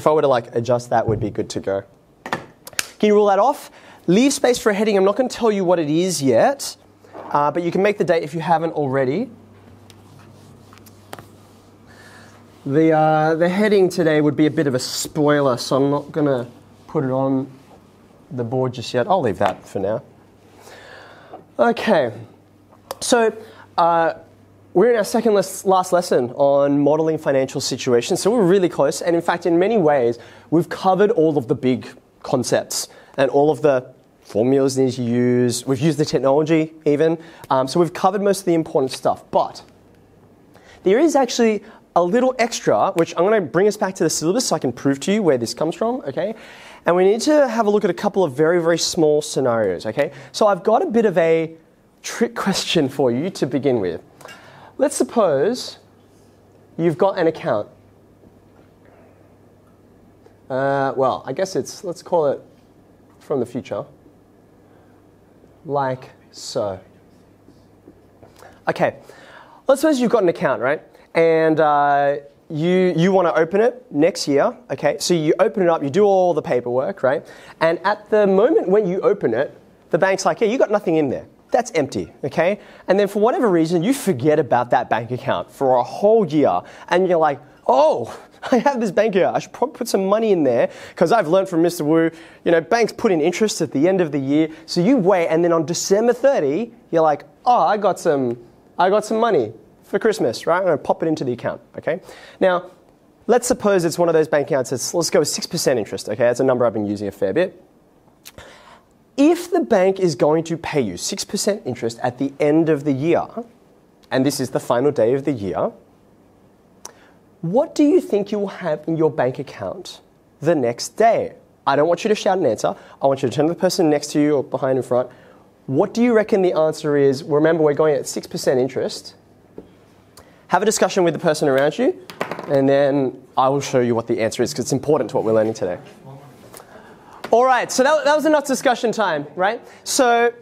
if I were to like adjust that, would be good to go. Can you rule that off? Leave space for a heading. I'm not going to tell you what it is yet, uh, but you can make the date if you haven't already. The, uh, the heading today would be a bit of a spoiler, so I'm not going to put it on the board just yet. I'll leave that for now. Okay, so uh, we're in our second last lesson on modeling financial situations, so we're really close. And in fact, in many ways, we've covered all of the big concepts and all of the formulas you need to use. We've used the technology even. Um, so we've covered most of the important stuff. But there is actually a little extra, which I'm going to bring us back to the syllabus so I can prove to you where this comes from, okay? And we need to have a look at a couple of very, very small scenarios, okay? So I've got a bit of a trick question for you to begin with. Let's suppose you've got an account. Uh, well, I guess it's, let's call it from the future, like so. Okay, let's suppose you've got an account, right? and uh, you, you want to open it next year, okay? So you open it up, you do all the paperwork, right? And at the moment when you open it, the bank's like, yeah, you got nothing in there. That's empty, okay? And then for whatever reason, you forget about that bank account for a whole year, and you're like, oh, I have this bank account. I should probably put some money in there because I've learned from Mr. Woo, you know, banks put in interest at the end of the year. So you wait, and then on December 30, you're like, oh, I got some, I got some money for Christmas, right? I'm to pop it into the account, okay? Now, let's suppose it's one of those bank accounts that's, let's go with 6% interest, okay? That's a number I've been using a fair bit. If the bank is going to pay you 6% interest at the end of the year, and this is the final day of the year, what do you think you will have in your bank account the next day? I don't want you to shout an answer. I want you to turn to the person next to you or behind in front. What do you reckon the answer is? Remember, we're going at 6% interest have a discussion with the person around you, and then I will show you what the answer is because it's important to what we're learning today. All right, so that, that was enough discussion time, right? So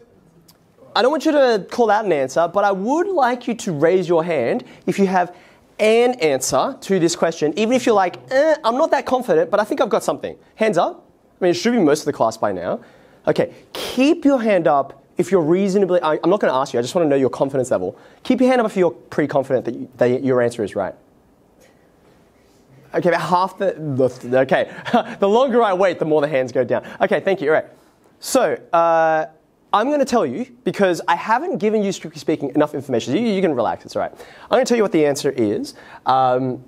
I don't want you to call out an answer, but I would like you to raise your hand if you have an answer to this question, even if you're like, eh, I'm not that confident, but I think I've got something. Hands up. I mean, it should be most of the class by now. Okay, keep your hand up if you're reasonably, I, am not going to ask you, I just want to know your confidence level. Keep your hand up if you're pretty confident that, you, that your answer is right. Okay, about half the, the okay. the longer I wait, the more the hands go down. Okay, thank you. All right. So, uh, I'm going to tell you because I haven't given you, strictly speaking, enough information. You, you can relax, it's all right. I'm going to tell you what the answer is. Um,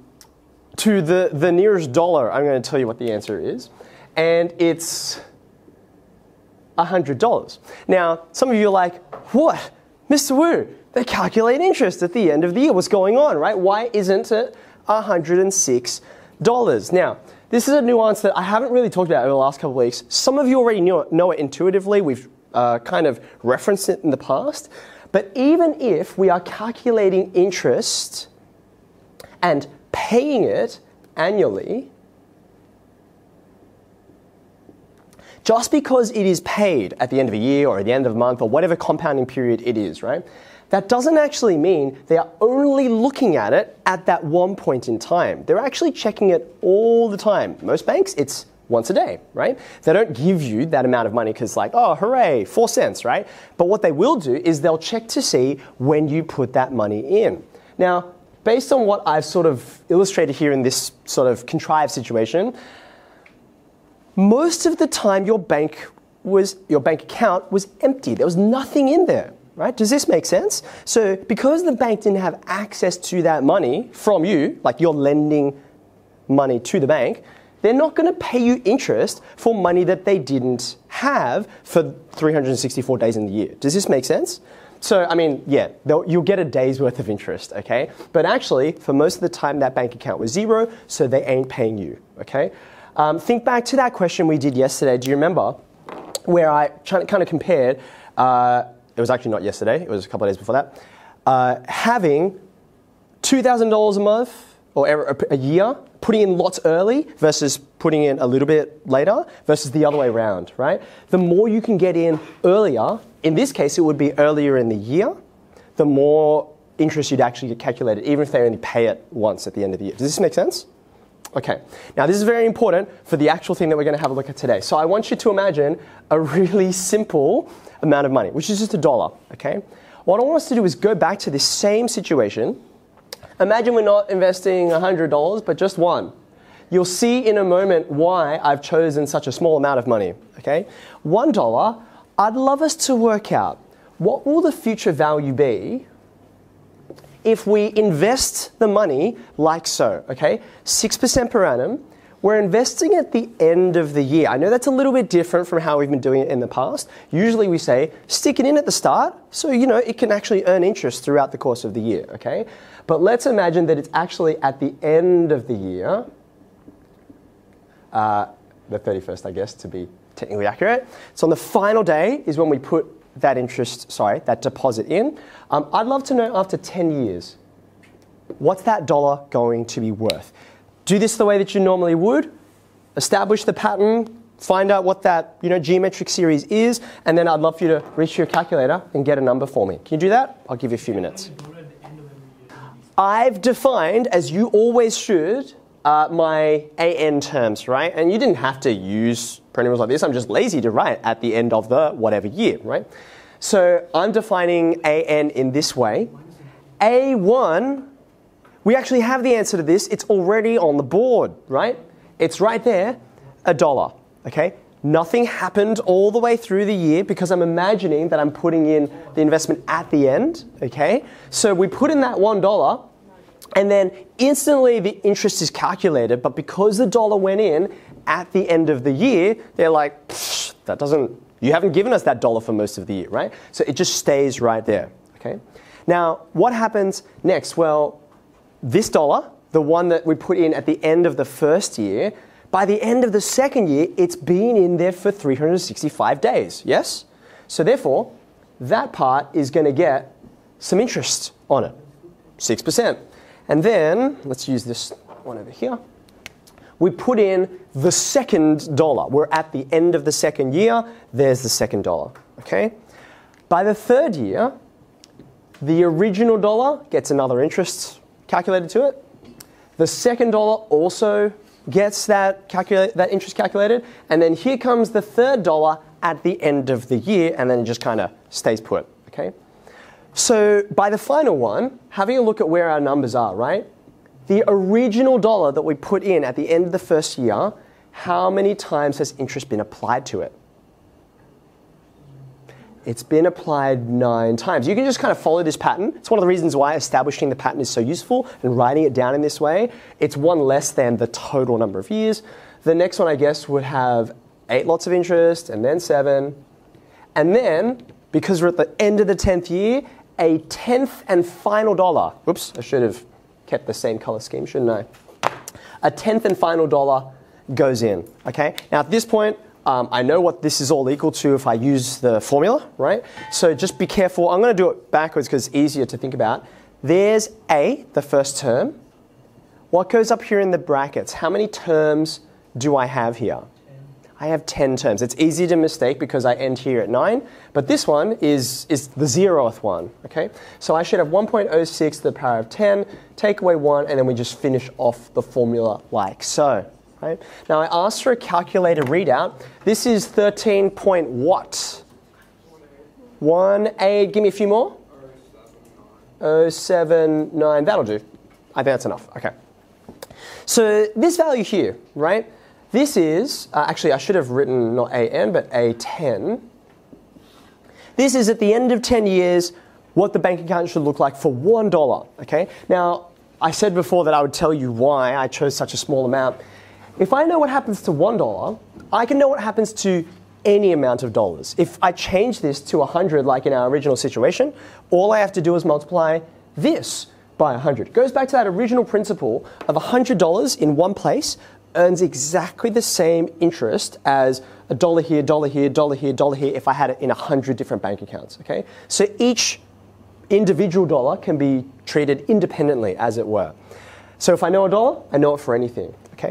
to the, the nearest dollar, I'm going to tell you what the answer is. And it's $100. Now, some of you are like, what? Mr. Woo, they calculate interest at the end of the year. What's going on, right? Why isn't it $106? Now, this is a nuance that I haven't really talked about over the last couple of weeks. Some of you already know it, know it intuitively. We've uh, kind of referenced it in the past. But even if we are calculating interest and paying it annually, just because it is paid at the end of a year or at the end of a month or whatever compounding period it is, right? That doesn't actually mean they are only looking at it at that one point in time. They're actually checking it all the time. Most banks, it's once a day, right? They don't give you that amount of money because, like, oh, hooray, four cents, right? But what they will do is they'll check to see when you put that money in. Now, based on what I've sort of illustrated here in this sort of contrived situation, most of the time your bank was your bank account was empty. There was nothing in there. Right? Does this make sense? So because the bank didn't have access to that money from you, like you're lending money to the bank, they're not going to pay you interest for money that they didn't have for 364 days in the year. Does this make sense? So, I mean, yeah, you'll get a day's worth of interest, okay? But actually, for most of the time, that bank account was zero, so they ain't paying you, okay? Um, think back to that question we did yesterday. Do you remember? Where I kind of compared, uh, it was actually not yesterday, it was a couple of days before that, uh, having $2,000 a month or a year, putting in lots early versus putting in a little bit later versus the other way around, right? The more you can get in earlier, in this case, it would be earlier in the year, the more interest you'd actually get calculated, even if they only pay it once at the end of the year. Does this make sense? Okay, now this is very important for the actual thing that we're going to have a look at today. So I want you to imagine a really simple amount of money, which is just a dollar. Okay, what I want us to do is go back to this same situation. Imagine we're not investing $100, but just one. You'll see in a moment why I've chosen such a small amount of money. Okay, one dollar. I'd love us to work out what will the future value be if we invest the money like so, okay? 6% per annum, we're investing at the end of the year. I know that's a little bit different from how we've been doing it in the past. Usually we say stick it in at the start so you know it can actually earn interest throughout the course of the year, okay? But let's imagine that it's actually at the end of the year, uh, the 31st, I guess, to be technically accurate. So on the final day is when we put that interest, sorry, that deposit in. Um, I'd love to know after 10 years, what's that dollar going to be worth? Do this the way that you normally would, establish the pattern, find out what that you know, geometric series is, and then I'd love for you to reach your calculator and get a number for me. Can you do that? I'll give you a few minutes. I've defined, as you always should, uh, my AN terms, right? And you didn't have to use perennials like this. I'm just lazy to write at the end of the whatever year, right? So I'm defining AN in this way. A1, we actually have the answer to this. It's already on the board, right? It's right there, a dollar, okay? Nothing happened all the way through the year because I'm imagining that I'm putting in the investment at the end, okay? So we put in that $1 and then instantly the interest is calculated, but because the dollar went in at the end of the year, they're like, that doesn't, you haven't given us that dollar for most of the year, right? So it just stays right there, okay? Now, what happens next? Well, this dollar, the one that we put in at the end of the first year, by the end of the second year, it's been in there for 365 days, yes? So therefore, that part is going to get some interest on it, 6%. And then, let's use this one over here. We put in the second dollar. We're at the end of the second year. There's the second dollar. Okay? By the third year, the original dollar gets another interest calculated to it. The second dollar also gets that, that interest calculated. And then here comes the third dollar at the end of the year, and then it just kind of stays put. Okay? So by the final one, having a look at where our numbers are, right? The original dollar that we put in at the end of the first year, how many times has interest been applied to it? It's been applied nine times. You can just kind of follow this pattern. It's one of the reasons why establishing the pattern is so useful and writing it down in this way. It's one less than the total number of years. The next one, I guess, would have eight lots of interest and then seven. And then, because we're at the end of the 10th year, a tenth and final dollar. Whoops, I should have kept the same color scheme, shouldn't I? A tenth and final dollar goes in. Okay. Now at this point, um, I know what this is all equal to if I use the formula, right? So just be careful. I'm going to do it backwards because it's easier to think about. There's A, the first term. What goes up here in the brackets? How many terms do I have here? I have 10 terms. It's easy to mistake because I end here at 9, but this one is, is the zeroth one, okay? So I should have 1.06 to the power of 10, take away 1, and then we just finish off the formula like so, right? Now I asked for a calculator readout. This is 13 point what? 1, give me a few more. 079, that'll do. I think that's enough, okay. So this value here, right? This is, uh, actually, I should have written not AN, but A10. This is at the end of 10 years what the bank account should look like for $1. Okay? Now, I said before that I would tell you why I chose such a small amount. If I know what happens to $1, I can know what happens to any amount of dollars. If I change this to 100 like in our original situation, all I have to do is multiply this by 100. It goes back to that original principle of $100 in one place earns exactly the same interest as a dollar here, dollar here, dollar here, dollar here if I had it in 100 different bank accounts, okay? So each individual dollar can be treated independently, as it were. So if I know a dollar, I know it for anything, okay?